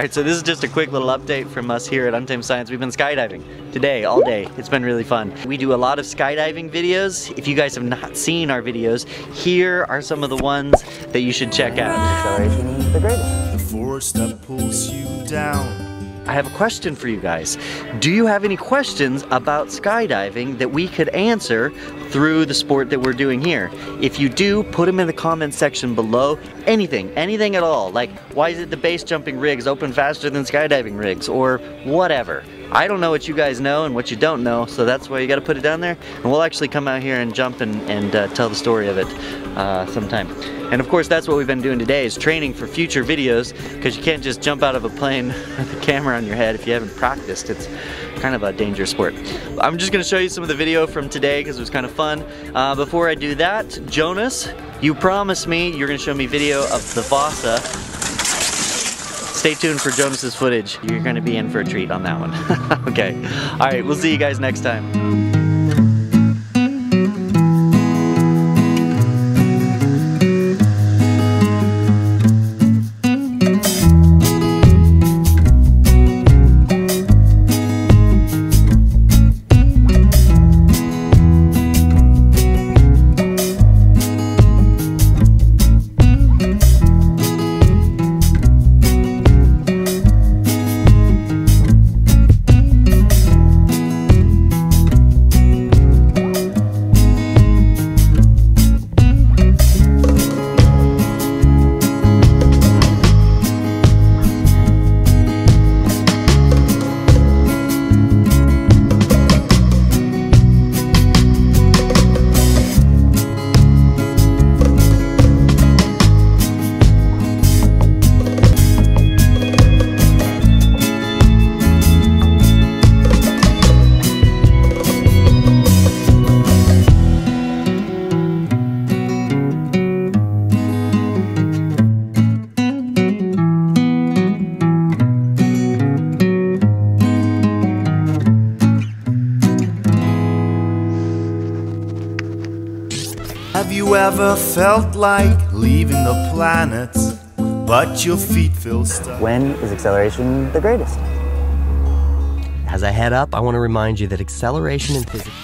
right, so this is just a quick little update from us here at Untamed Science. We've been skydiving today, all day. It's been really fun. We do a lot of skydiving videos. If you guys have not seen our videos, here are some of the ones that you should check out. Acceleration is the greatest. The force that pulls you down. I have a question for you guys. Do you have any questions about skydiving that we could answer through the sport that we're doing here? If you do, put them in the comment section below. Anything, anything at all. Like, why is it the base jumping rigs open faster than skydiving rigs? Or whatever. I don't know what you guys know and what you don't know, so that's why you gotta put it down there. And we'll actually come out here and jump and, and uh, tell the story of it uh, sometime. And of course, that's what we've been doing today is training for future videos because you can't just jump out of a plane with a camera on your head if you haven't practiced. It's kind of a dangerous sport. I'm just gonna show you some of the video from today because it was kind of fun. Uh, before I do that, Jonas, you promised me you're gonna show me video of the Vasa Stay tuned for Jonas's footage. You're gonna be in for a treat on that one. okay. All right, we'll see you guys next time. Have you ever felt like leaving the planet, but your feet feel stuck? When is acceleration the greatest? As I head up, I want to remind you that acceleration in physics